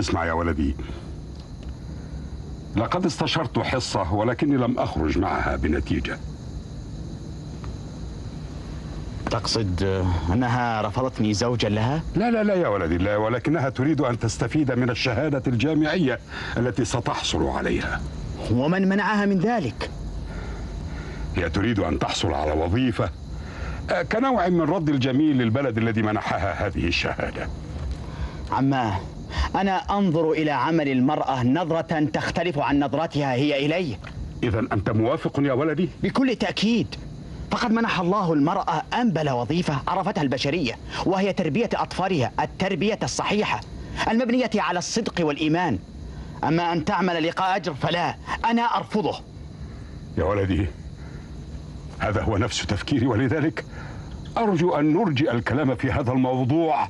اسمع يا ولدي لقد استشرت حصة ولكني لم أخرج معها بنتيجة تقصد أنها رفضتني زوجا لها؟ لا لا لا يا ولدي لا ولكنها تريد أن تستفيد من الشهادة الجامعية التي ستحصل عليها ومن منعها من ذلك؟ هي تريد أن تحصل على وظيفة كنوع من رد الجميل للبلد الذي منحها هذه الشهادة عماه أنا أنظر إلى عمل المرأة نظرة تختلف عن نظرتها هي إلي إذا أنت موافق يا ولدي؟ بكل تأكيد. فقد منح الله المرأة أنبل وظيفة عرفتها البشرية وهي تربية أطفالها التربية الصحيحة المبنية على الصدق والإيمان. أما أن تعمل لقاء أجر فلا أنا أرفضه. يا ولدي هذا هو نفس تفكيري ولذلك أرجو أن نرجئ الكلام في هذا الموضوع.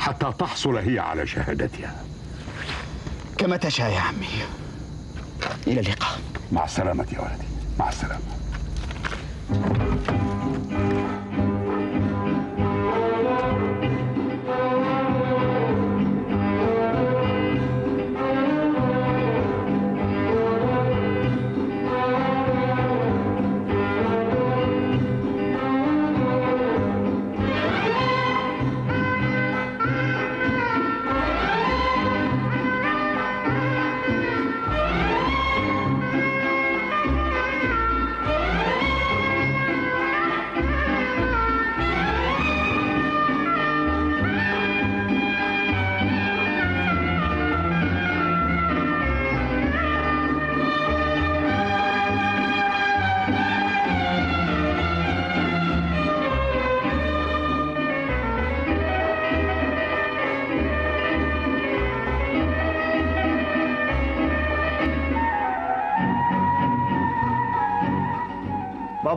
حتى تحصل هي على شهادتها. كما تشاء يا عمي. إلى اللقاء. مع السلامة يا ولدي. مع السلامة.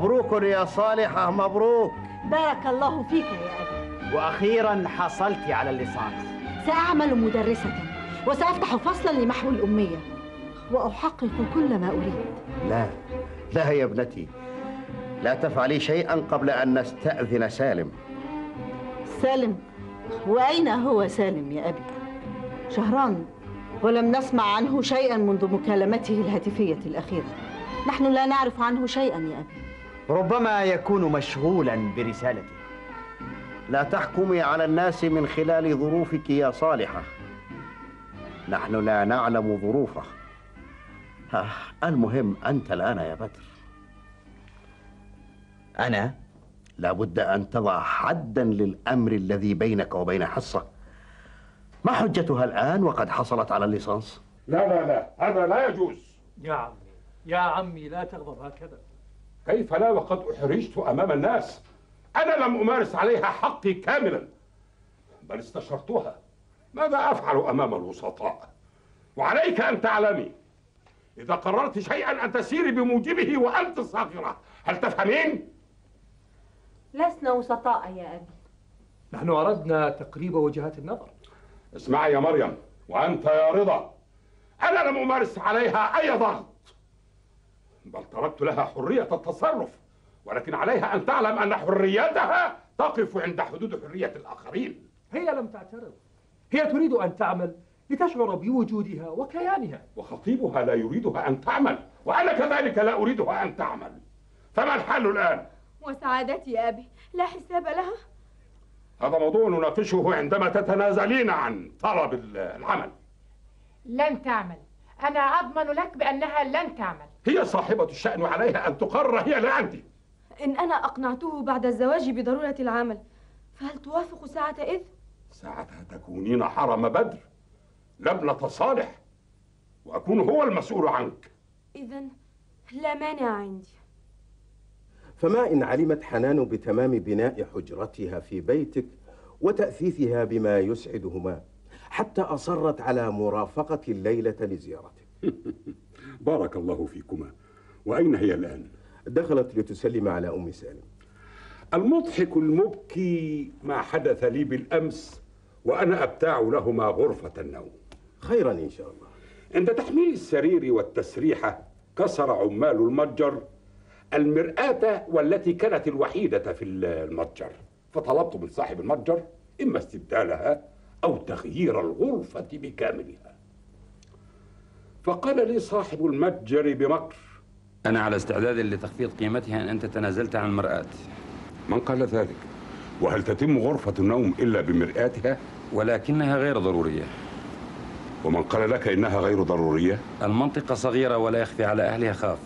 مبروك يا صالحة مبروك. بارك الله فيك يا أبي. وأخيرا حصلت على الليسانس سأعمل مدرسة وسأفتح فصلا لمحو الأمية. وأحقق كل ما أريد. لا لا يا ابنتي. لا تفعلي شيئا قبل أن نستأذن سالم. سالم وأين هو سالم يا أبي؟ شهران ولم نسمع عنه شيئا منذ مكالمته الهاتفية الأخيرة. نحن لا نعرف عنه شيئا يا أبي. ربما يكون مشغولا برسالته لا تحكمي على الناس من خلال ظروفك يا صالحة. نحن لا نعلم ظروفه. ها المهم أنت الآن يا بدر. أنا؟ لابد أن تضع حدا للأمر الذي بينك وبين حصة. ما حجتها الآن وقد حصلت على الليسانس؟ لا لا لا هذا لا يجوز. يا عمي يا عمي لا تغضب هكذا. كيف لا وقد أحرجت أمام الناس؟ أنا لم أمارس عليها حقي كاملا. بل استشرتها. ماذا أفعل أمام الوسطاء؟ وعليك أن تعلمي. إذا قررت شيئا أن تسيري بموجبه وأنت صاغرة هل تفهمين؟ لسنا وسطاء يا أبي. نحن أردنا تقريب وجهات النظر. اسمعي يا مريم وأنت يا رضا. أنا لم أمارس عليها أي ضغط. بل تركت لها حرية التصرف ولكن عليها أن تعلم أن حريتها تقف عند حدود حرية الآخرين. هي لم تعترض. هي تريد أن تعمل لتشعر بوجودها وكيانها. وخطيبها لا يريدها أن تعمل وأنا كذلك لا أريدها أن تعمل. فما الحل الآن؟ وسعادتي يا أبي لا حساب لها. هذا موضوع نناقشه عندما تتنازلين عن طلب العمل. لن تعمل. أنا أضمن لك بأنها لن تعمل. هي صاحبة الشأن وعليها أن تقرر هي لا عندي. إن أنا أقنعته بعد الزواج بضرورة العمل فهل توافق ساعة إذ؟ ساعتها تكونين حرم بدر. لابنة صالح وأكون هو المسؤول عنك. إذا لا مانع عندي. فما إن علمت حنان بتمام بناء حجرتها في بيتك وتأثيثها بما يسعدهما حتى أصرت على مرافقة الليلة لزيارتك. بارك الله فيكما. وأين هي الآن؟ دخلت لتسلم على أم سالم. المضحك المبكي ما حدث لي بالأمس وأنا أبتاع لهما غرفة النوم. خيرا إن شاء الله. عند تحميل السرير والتسريحة كسر عمال المتجر المرآة والتي كانت الوحيدة في المتجر. فطلبت من صاحب المتجر إما استبدالها أو تغيير الغرفة بكاملها. فقال لي صاحب المتجر بمكر. أنا على استعداد لتخفيض قيمتها إن أنت تنازلت عن المرآة من قال ذلك؟ وهل تتم غرفة النوم إلا بمرآتها؟ ولكنها غير ضرورية. ومن قال لك إنها غير ضرورية؟ المنطقة صغيرة ولا يخفي على أهلها خاف.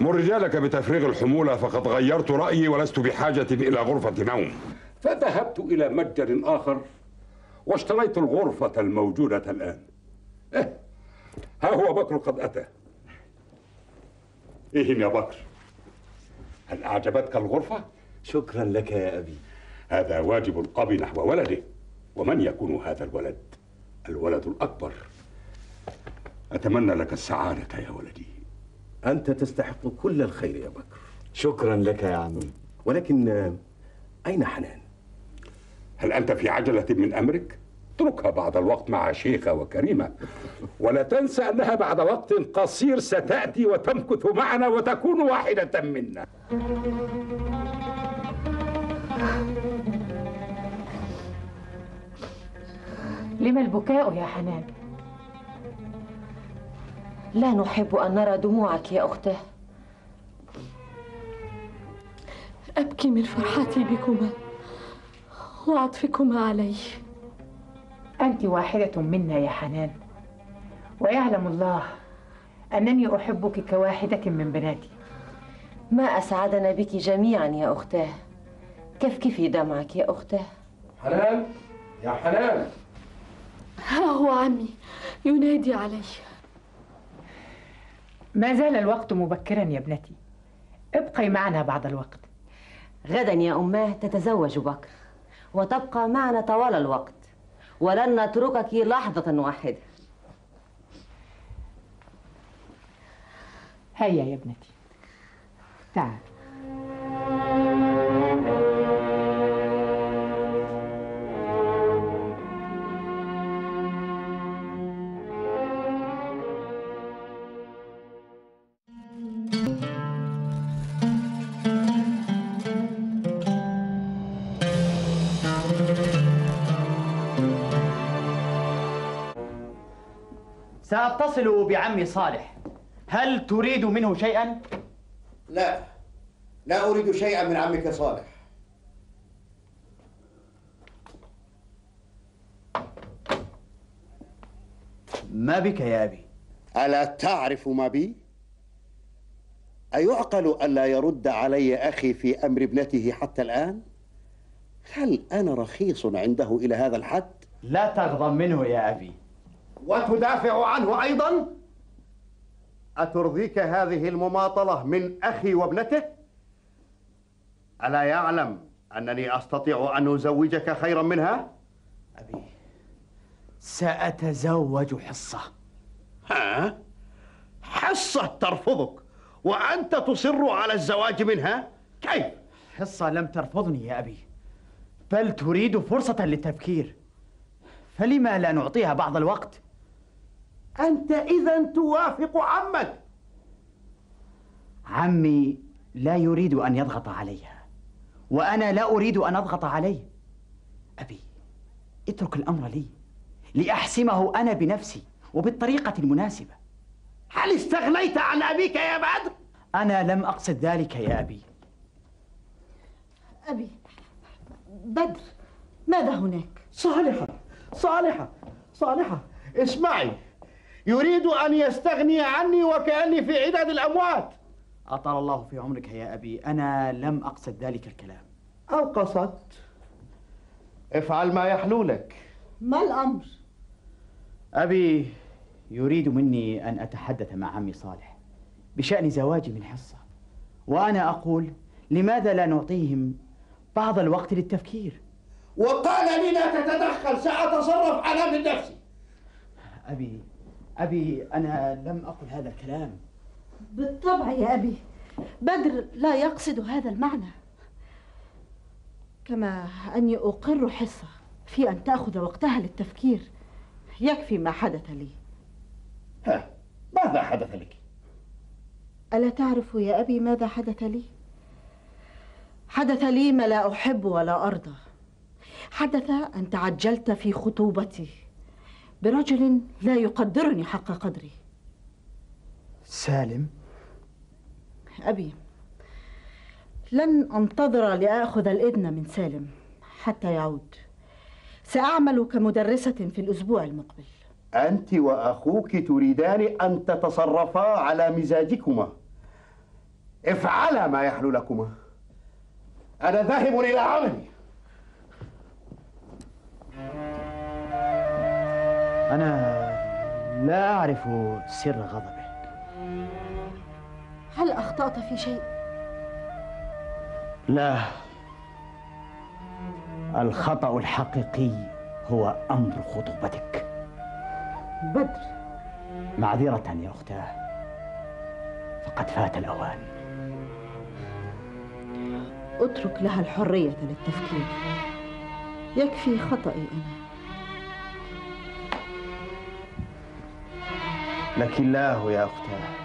مر رجالك بتفريغ الحمولة فقد غيرت رأيي ولست بحاجة إلى غرفة نوم. فذهبت إلى متجر آخر واشتريت الغرفة الموجودة الآن. ها هو بكر قد أتى إيه يا بكر هل أعجبتك الغرفة؟ شكرا لك يا أبي هذا واجب الأب نحو ولده ومن يكون هذا الولد؟ الولد الأكبر أتمنى لك السعادة يا ولدي أنت تستحق كل الخير يا بكر شكرا لك يا عمي ولكن أين حنان؟ هل أنت في عجلة من أمرك؟ اتركها بعد الوقت مع شيخة وكريمة. ولا تنسى أنها بعد وقت قصير ستأتي وتمكث معنا وتكون واحدة منا. لما البكاء يا حنان؟ لا نحب أن نرى دموعك يا أخته أبكي من فرحتي بكما وعطفكما علي أنت واحدة منا يا حنان. ويعلم الله أنني أحبك كواحدة من بناتي. ما أسعدنا بك جميعا يا أختاه. كفكفي دمعك يا أختاه؟ حنان يا حنان. ها هو عمي ينادي علي. ما زال الوقت مبكرا يا ابنتي. ابقي معنا بعض الوقت. غدا يا أماه تتزوج بكر. وتبقى معنا طوال الوقت. ولن نتركك لحظة واحدة. هيا يا ابنتي. تعال. سأتصل بعمي صالح هل تريد منه شيئا؟ لا لا أريد شيئا من عمك صالح ما بك يا أبي؟ ألا تعرف ما بي؟ أيعقل ألا يرد علي أخي في أمر ابنته حتى الآن؟ هل أنا رخيص عنده إلى هذا الحد؟ لا تغضب منه يا أبي وتدافع عنه أيضا؟ أترضيك هذه المماطلة من أخي وابنته؟ ألا يعلم أنني أستطيع أن أزوجك خيرا منها؟ أبي سأتزوج حصة ها؟ حصة ترفضك وأنت تصر على الزواج منها؟ كيف؟ حصة لم ترفضني يا أبي بل تريد فرصة للتفكير فلما لا نعطيها بعض الوقت؟ أنت إذا توافق عمك. عمي لا يريد أن يضغط عليها وأنا لا أريد أن أضغط عليه. أبي اترك الأمر لي لأحسمه أنا بنفسي وبالطريقة المناسبة. هل استغنيت عن أبيك يا بدر؟ أنا لم أقصد ذلك يا أبي. أبي بدر ماذا هناك؟ صالحة صالحة صالحة. اسمعي يريد أن يستغني عني وكأني في عدد الأموات. أطال الله في عمرك يا أبي. أنا لم أقصد ذلك الكلام. أو قصدت افعل ما يحلو لك. ما الأمر؟ أبي يريد مني أن أتحدث مع عمي صالح بشأن زواجي من حصة. وأنا أقول لماذا لا نعطيهم بعض الوقت للتفكير؟ وقال لي لا تتدخل سأتصرف أنا من نفسي. أبي أبي أنا لم أقل هذا الكلام. بالطبع يا أبي. بدر لا يقصد هذا المعنى. كما أني أقر حصة في أن تأخذ وقتها للتفكير. يكفي ما حدث لي. ها ماذا حدث لك؟ ألا تعرف يا أبي ماذا حدث لي؟ حدث لي ما لا أحب ولا أرضى. حدث أن تعجلت في خطوبتي. برجل لا يقدرني حق قدري. سالم. أبي لن أنتظر لآخذ الإذن من سالم حتى يعود. سأعمل كمدرسة في الأسبوع المقبل. أنت وأخوك تريدان أن تتصرفا على مزاجكما. افعلا ما يحلو لكما. أنا ذاهب إلى عملي. أنا لا أعرف سر غضبه. هل أخطأت في شيء؟ لا. الخطأ الحقيقي هو أمر خطوبتك. بدر. معذرة يا أختاه. فقد فات الأوان. أترك لها الحرية للتفكير. يكفي خطئي أنا. لك الله يا أختاه.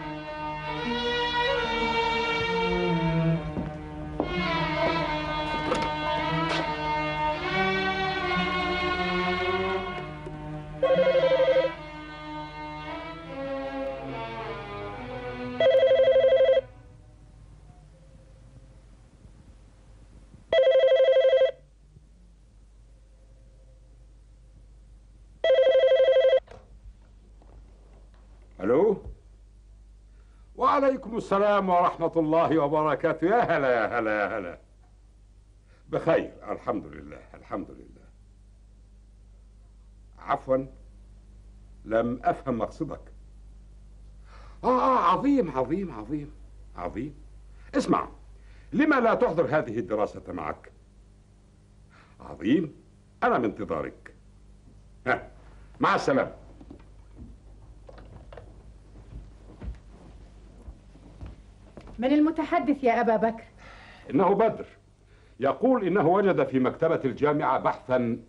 السلام ورحمة الله وبركاته. يا هلا يا هلا يا هلا. بخير الحمد لله الحمد لله. عفوا لم أفهم مقصدك. آه, آه عظيم عظيم عظيم عظيم. اسمع لما لا تحضر هذه الدراسة معك؟ عظيم أنا بانتظارك. ها مع السلامة. من المتحدث يا أبا بكر؟ إنه بدر. يقول إنه وجد في مكتبة الجامعة بحثا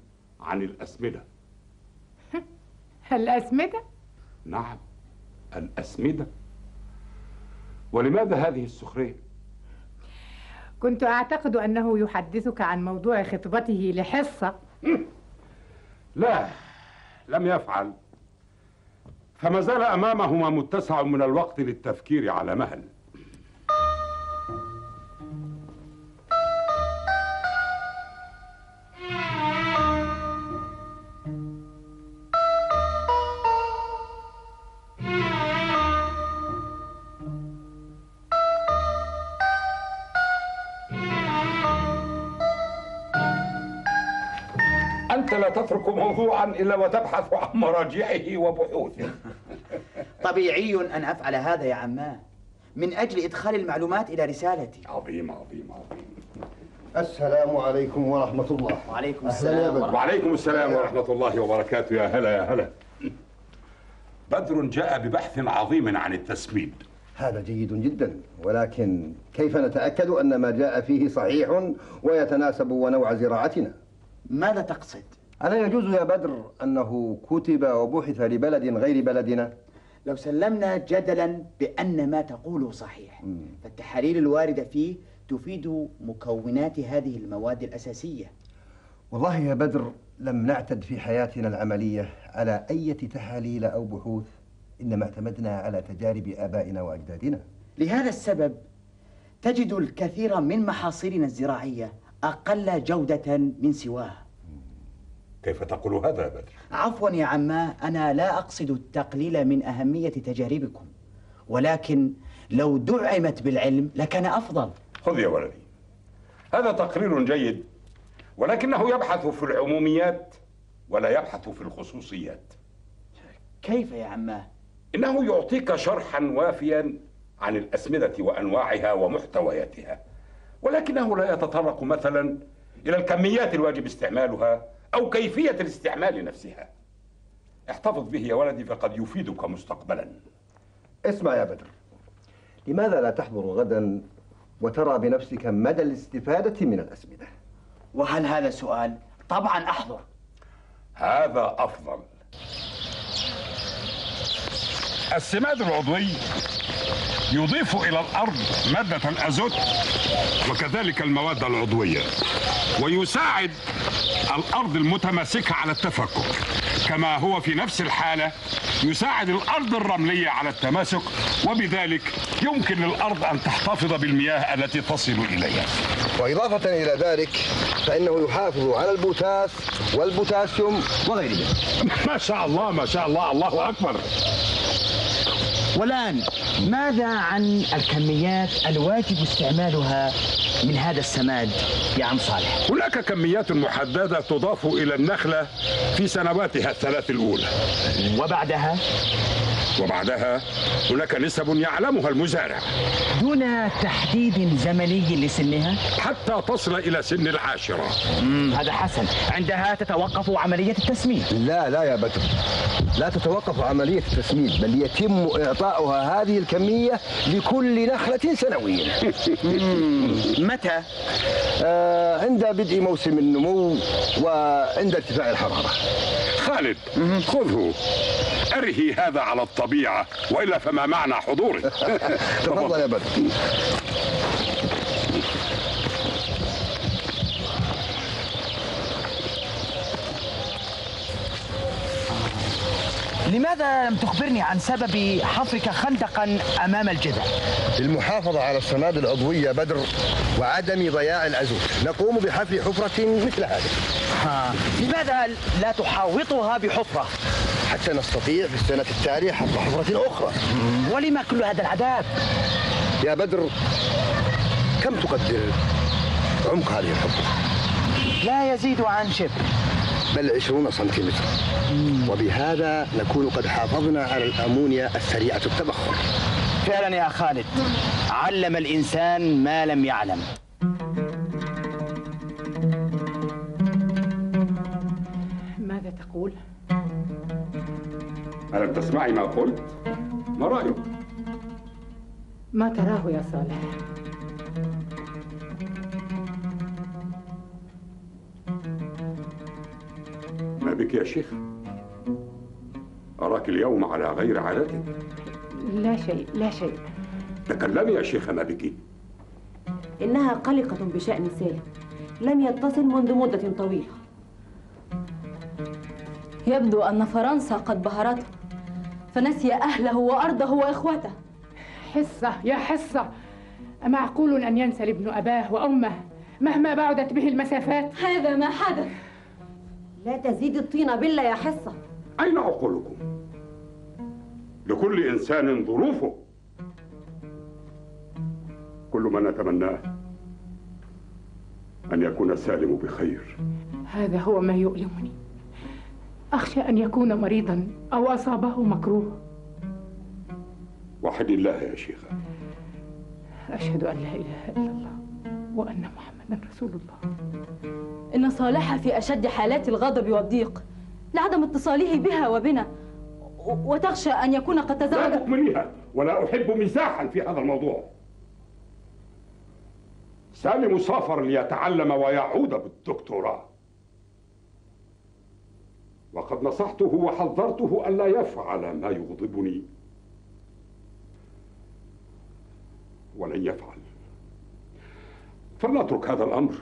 عن الأسمدة. الأسمدة؟ نعم الأسمدة. ولماذا هذه السخرية؟ كنت أعتقد أنه يحدثك عن موضوع خطبته لحصة. لا لم يفعل. فما زال أمامهما متسع من الوقت للتفكير على مهل. لا تترك موضوعا إلا وتبحث عن مراجعه وبحوثه. طبيعي أن أفعل هذا يا عماه من أجل إدخال المعلومات إلى رسالتي. عظيم عظيم عظيم. السلام عليكم ورحمة الله. وعليكم يا بدر. وعليكم السلام ورحمة الله وبركاته. يا هلا يا هلا. بدر جاء ببحث عظيم عن التسميد. هذا جيد جدا. ولكن كيف نتأكد أن ما جاء فيه صحيح ويتناسب ونوع زراعتنا؟ ماذا تقصد؟ ألا يجوز يا بدر أنه كتب وبحث لبلد غير بلدنا؟ لو سلمنا جدلا بأن ما تقوله صحيح فالتحاليل الواردة فيه تفيد مكونات هذه المواد الأساسية. والله يا بدر لم نعتد في حياتنا العملية على أي تحاليل أو بحوث إنما اعتمدنا على تجارب آبائنا وأجدادنا. لهذا السبب تجد الكثير من محاصيلنا الزراعية أقل جودة من سواها. كيف تقول هذا يا بدر؟ عفوا يا عماه أنا لا أقصد التقليل من أهمية تجاربكم ولكن لو دعمت بالعلم لكان أفضل خذ يا ولدي هذا تقرير جيد ولكنه يبحث في العموميات ولا يبحث في الخصوصيات كيف يا عماه؟ إنه يعطيك شرحا وافيا عن الأسمدة وأنواعها ومحتوياتها ولكنه لا يتطرق مثلا إلى الكميات الواجب استعمالها أو كيفية الاستعمال نفسها احتفظ به يا ولدي فقد يفيدك مستقبلا. اسمع يا بدر لماذا لا تحضر غدا وترى بنفسك مدى الاستفادة من الأسمدة وهل هذا سؤال؟ طبعا أحضر. هذا أفضل. السماد العضوي يضيف إلى الأرض مادة الأزوت وكذلك المواد العضوية ويساعد الأرض المتماسكة على التفكك. كما هو في نفس الحالة يساعد الأرض الرملية على التماسك وبذلك يمكن للأرض أن تحتفظ بالمياه التي تصل إليها. وإضافة إلى ذلك فإنه يحافظ على البوتاس والبوتاسيوم وغيرها ما شاء الله ما شاء الله الله أكبر. والآن ماذا عن الكميات الواجب استعمالها من هذا السماد يا عم صالح. هناك كميات محددة تضاف إلى النخلة في سنواتها الثلاث الأولى. وبعدها؟ وبعدها هناك نسب يعلمها المزارع. دون تحديد زمني لسنها؟ حتى تصل إلى سن العاشرة. مم هذا حسن. عندها تتوقف عملية التسميد لا لا يا بدر لا تتوقف عملية التسميد بل يتم إعطاؤها هذه الكمية لكل نخلة سنويا متى؟ آه عند بدء موسم النمو وعند ارتفاع الحرارة. خالد خذه. أرهي هذا على الطبيعة وإلا فما معنى حضوره تفضل يا بدر لماذا لم تخبرني عن سبب حفرك خندقا أمام الجذع؟ للمحافظة على السماد العضوي يا بدر وعدم ضياع الأزوت نقوم بحفر حفرة مثل هذه ها. لماذا لا تحاوطها بحفرة؟ حتى نستطيع في السنة التالية حفر حفرة أخرى ولما كل هذا العذاب؟ يا بدر كم تقدر عمق هذه الحفرة؟ لا يزيد عن شبر بل عشرون سنتيمتر وبهذا نكون قد حافظنا على الأمونيا السريعة التبخر فعلا يا خالد علم الإنسان ما لم يعلم ماذا تقول؟ ألم تسمعي ما قلت؟ ما رأيك؟ ما تراه يا صالح ما بك يا شيخ؟ أراك اليوم على غير عادتك لا شيء لا شيء تكلمي يا شيخ ما بك إنها قلقة بشأن سالم لم يتصل منذ مدة طويلة يبدو أن فرنسا قد بهرته فنسي أهله وأرضه وإخوته. حصة يا حصة! أمعقول أن ينسى الابن أباه وأمه مهما بعدت به المسافات؟ هذا ما حدث. لا تزيد الطين بلة يا حصة. أين عقولكم؟ لكل إنسان ظروفه. كل ما نتمناه أن يكون سالم بخير. هذا هو ما يؤلمني. أخشى أن يكون مريضا أو أصابه مكروه. وحد الله يا شيخة. أشهد أن لا إله إلا الله وأن محمدا رسول الله. إن صالح في أشد حالات الغضب والضيق لعدم اتصاله بها وبنا وتخشى أن يكون قد لا تزوج تكمليها ولا أحب مزاحا في هذا الموضوع. سالم سافر ليتعلم ويعود بالدكتوراه. وقد نصحته وحذرته ألا يفعل ما يغضبني. ولن يفعل. فلنترك هذا الأمر.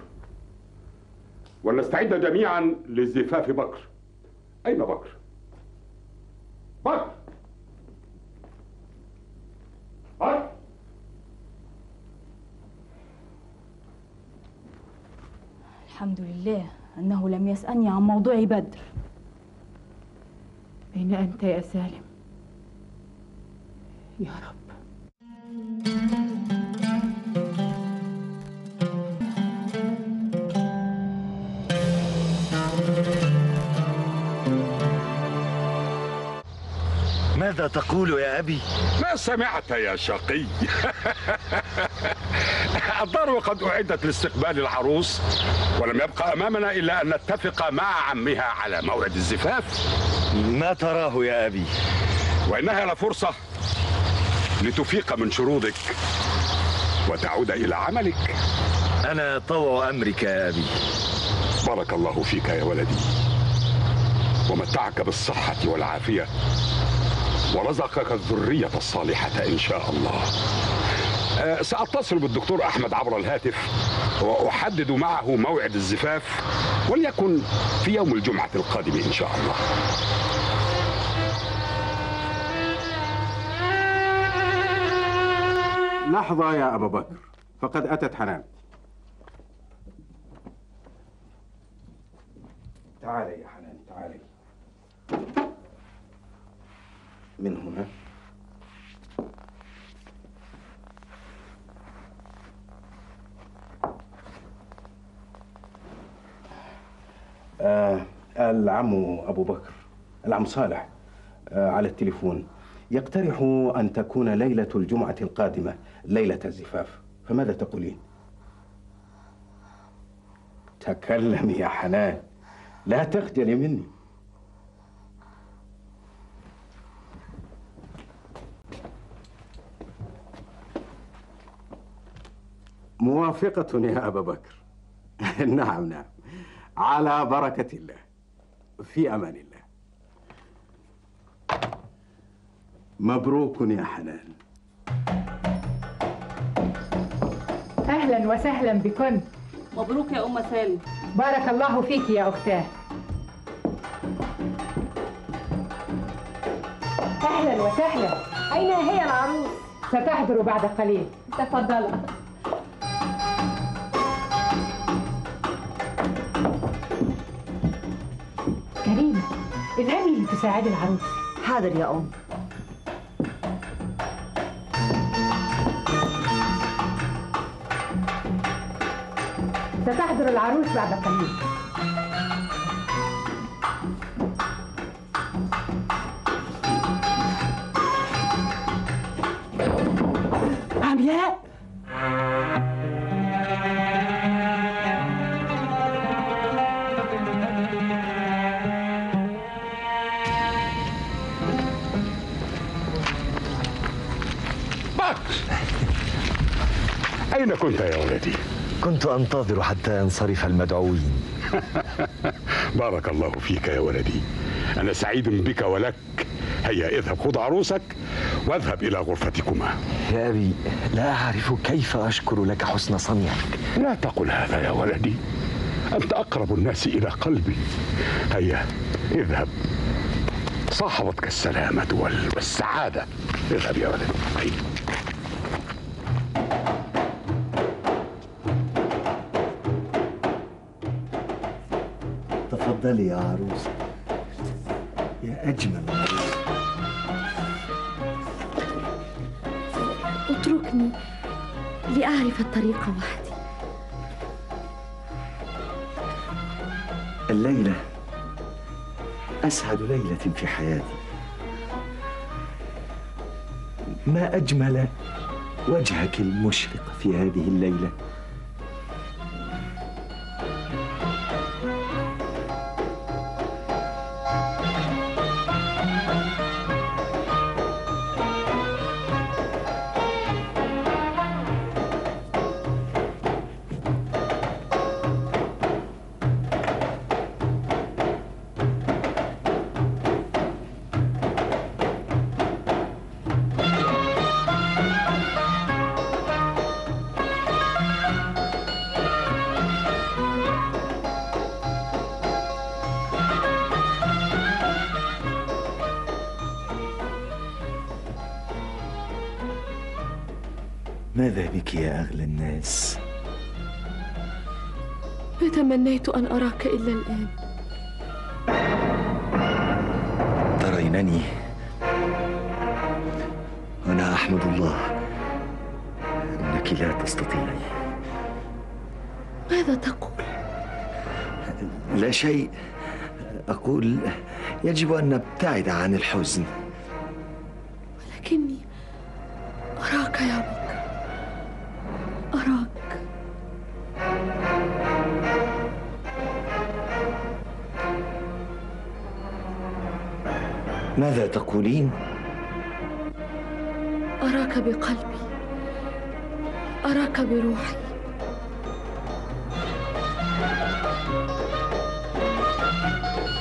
ولنستعد جميعا لزفاف بكر. أين بكر؟ بكر! بكر! الحمد لله أنه لم يسألني عن موضوع بدر. أين أنت يا سالم؟ يا رب. ماذا تقول يا أبي؟ ما سمعت يا شقي. الدار قد أعدت لاستقبال العروس ولم يبقى أمامنا إلا أن نتفق مع عمها على موعد الزفاف. ما تراه يا أبي؟ وإنها لفرصة لتفيق من شرودك وتعود إلى عملك. أنا طوع أمرك يا أبي. بارك الله فيك يا ولدي ومتعك بالصحة والعافية ورزقك الذرية الصالحة إن شاء الله. أه، سأتصل بالدكتور أحمد عبر الهاتف وأحدد معه موعد الزفاف وليكن في يوم الجمعة القادم إن شاء الله. لحظة يا أبا بكر. فقد أتت حنان. تعالي يا حنان تعالي. من هنا؟ آه العم أبو بكر العم صالح آه على التليفون. يقترح أن تكون ليلة الجمعة القادمة ليلة الزفاف. فماذا تقولين؟ تكلمي يا حنان لا تخجلي مني. موافقة يا أبا بكر. نعم نعم. على بركة الله. في أمان الله. مبروك يا حنان. أهلا وسهلا بكم مبروك يا أم سالم. بارك الله فيك يا أختاه. أهلا وسهلا. أين هي العروس؟ ستحضر بعد قليل. تفضل. اذهبي لتساعدي العروس. حاضر يا أم. ستحضر العروس بعد قليل. عمياء! أين كنت يا ولدي؟ كنت أنتظر حتى ينصرف المدعوين. بارك الله فيك يا ولدي. أنا سعيد بك ولك. هيا اذهب خذ عروسك واذهب إلى غرفتكما. يا أبي لا أعرف كيف أشكر لك حسن صنيعك لا تقل هذا يا ولدي. أنت أقرب الناس إلى قلبي. هيا اذهب. صاحبتك السلامة وال- والسعادة. اذهب يا ولدي. هيا. تفضلي يا عروس. يا أجمل عروس. اتركني لأعرف الطريق وحدي. الليلة. أسعد ليلة في حياتي. ما أجمل وجهك المشرق في هذه الليلة؟ ماذا بك يا أغلى الناس؟ ما تمنيت أن أراك إلا الآن. ترينني. أنا أحمد الله. أنك لا تستطيعي ماذا تقول؟ لا شيء. أقول يجب أن نبتعد عن الحزن. ماذا تقولين؟ أراك بقلبي أراك بروحي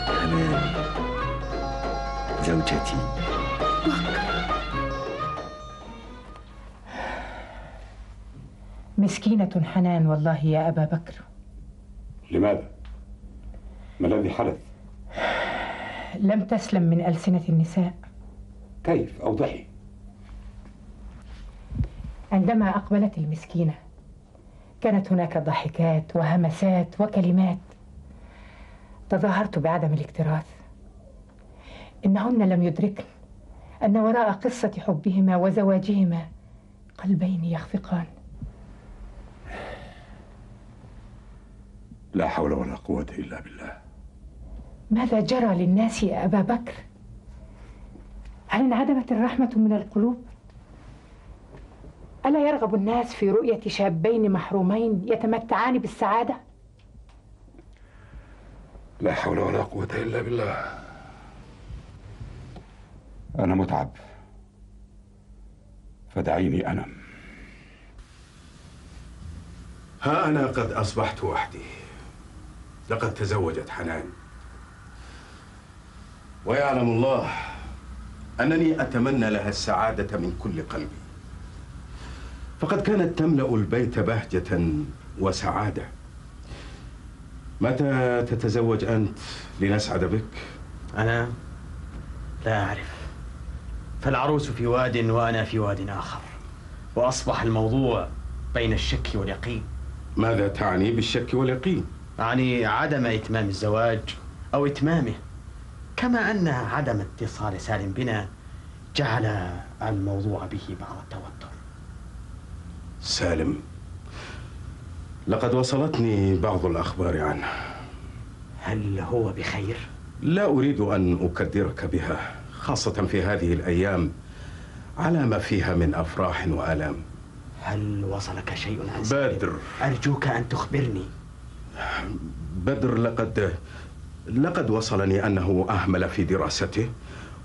حنان زوجتي مسكينة حنان والله يا أبا بكر لماذا؟ ما الذي حدث؟ لم تسلم من ألسنة النساء. كيف؟ أوضحي. عندما أقبلت المسكينة كانت هناك ضحكات وهمسات وكلمات. تظاهرت بعدم الاكتراث. إنهن لم يدركن أن وراء قصة حبهما وزواجهما قلبين يخفقان. لا حول ولا قوة إلا بالله. ماذا جرى للناس يا أبا بكر؟ هل انعدمت الرحمة من القلوب؟ ألا يرغب الناس في رؤية شابين محرومين يتمتعان بالسعادة؟ لا حول ولا قوة إلا بالله أنا متعب فدعيني أنم ها أنا قد أصبحت وحدي لقد تزوجت حنان ويعلم الله أنني أتمنى لها السعادة من كل قلبي. فقد كانت تملأ البيت بهجة وسعادة. متى تتزوج أنت لنسعد بك؟ أنا لا أعرف. فالعروس في واد وأنا في واد آخر. وأصبح الموضوع بين الشك واليقين. ماذا تعني بالشك واليقين؟ أعني عدم إتمام الزواج أو إتمامه. كما أن عدم اتصال سالم بنا جعل الموضوع به بعض التوتر. سالم لقد وصلتني بعض الأخبار عنه. هل هو بخير؟ لا أريد أن أكدرك بها خاصة في هذه الأيام على ما فيها من أفراح وآلام. هل وصلك شيء عن بدر. أرجوك أن تخبرني. بدر لقد لقد وصلني أنه أهمل في دراسته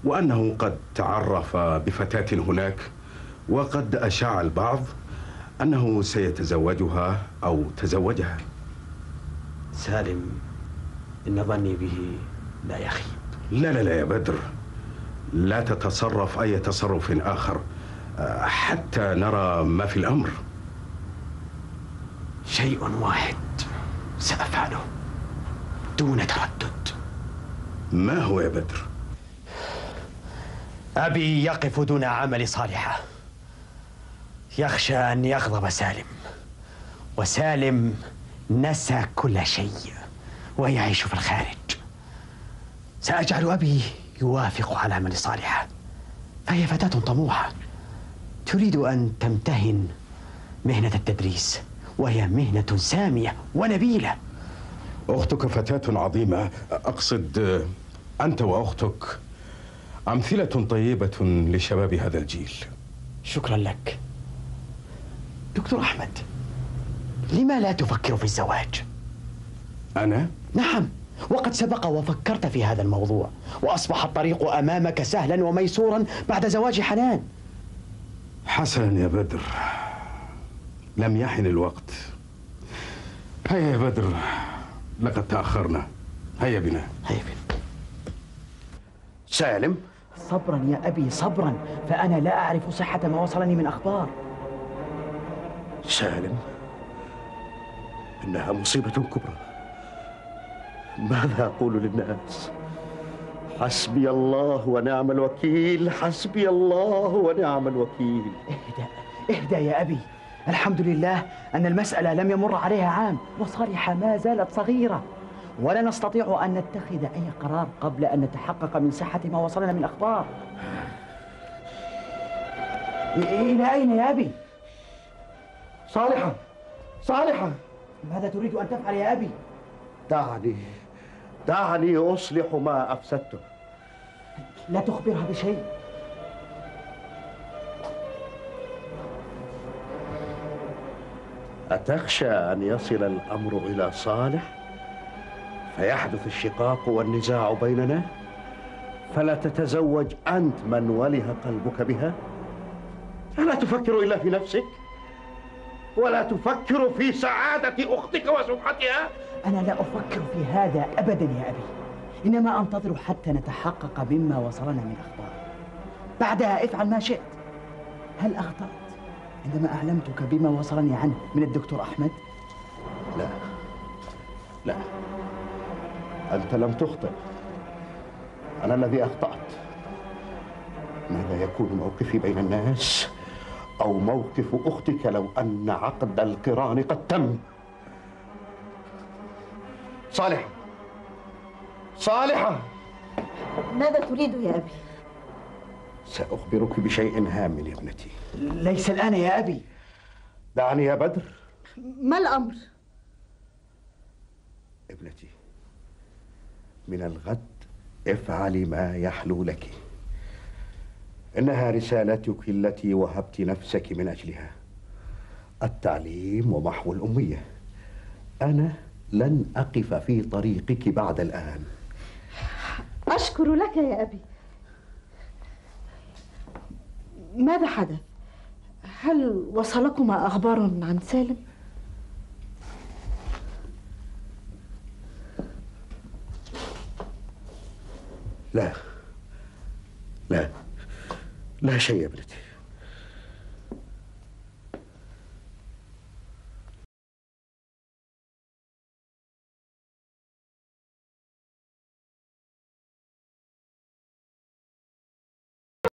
وأنه قد تعرف بفتاة هناك وقد أشاع البعض أنه سيتزوجها أو تزوجها. سالم إن ظني به لا يخيب. لا لا لا يا بدر. لا تتصرف أي تصرف آخر أه، حتى نرى ما في الأمر. شيء واحد سأفعله. دون تردد. ما هو يا بدر؟ أبي يقف دون عمل صالحة. يخشى أن يغضب سالم. وسالم نسى كل شيء ويعيش في الخارج. سأجعل أبي يوافق على عمل صالحة. فهي فتاة طموحة. تريد أن تمتهن مهنة التدريس وهي مهنة سامية ونبيلة. أختك فتاة عظيمة. أقصد أنت وأختك أمثلة طيبة لشباب هذا الجيل. شكرا لك. دكتور أحمد لما لا تفكر في الزواج؟ أنا؟ نعم وقد سبق وفكرت في هذا الموضوع وأصبح الطريق أمامك سهلا وميسورا بعد زواج حنان. حسنا يا بدر. لم يحن الوقت. هيا يا بدر. لقد تأخرنا. هيا بنا. هيا بنا. سالم. صبرا يا أبي صبرا. فأنا لا أعرف صحة ما وصلني من أخبار. سالم إنها مصيبة كبرى. ماذا أقول للناس؟ حسبي الله ونعم الوكيل. حسبي الله ونعم الوكيل. اهدأ اهدأ يا أبي. الحمد لله أن المسألة لم يمر عليها عام وصالحة ما زالت صغيرة ولا نستطيع أن نتخذ أي قرار قبل أن نتحقق من صحة ما وصلنا من أخبار إلى أين يا أبي؟ صالحة صالحة ماذا تريد أن تفعل يا أبي؟ دعني دعني أصلح ما أفسدته لا تخبرها بشيء أتخشى أن يصل الأمر إلى صالح؟ فيحدث الشقاق والنزاع بيننا؟ فلا تتزوج أنت من وله قلبك بها؟ ألا تفكر إلا في نفسك؟ ولا تفكر في سعادة أختك وسمعتها أنا لا أفكر في هذا أبدا يا أبي. إنما أنتظر حتى نتحقق مما وصلنا من أخبار. بعدها افعل ما شئت. هل أخطأت؟ عندما أعلمتك بما وصلني عنه من الدكتور أحمد؟ لا. لا. أنت لم تخطئ. أنا الذي أخطأت. ماذا يكون موقفي بين الناس؟ أو موقف أختك لو أن عقد القران قد تم؟ صالحة. صالحة. ماذا تريد يا أبي؟ سأخبرك بشيء هام يا ابنتي. ليس الآن يا أبي. دعني يا بدر. ما الأمر؟ ابنتي من الغد افعلي ما يحلو لك. إنها رسالتك التي وهبت نفسك من أجلها. التعليم ومحو الأمية. أنا لن أقف في طريقك بعد الآن. أشكر لك يا أبي. ماذا حدث؟ هل وصلكما أخبار عن سالم؟ لا لا لا شيء يا ابنتي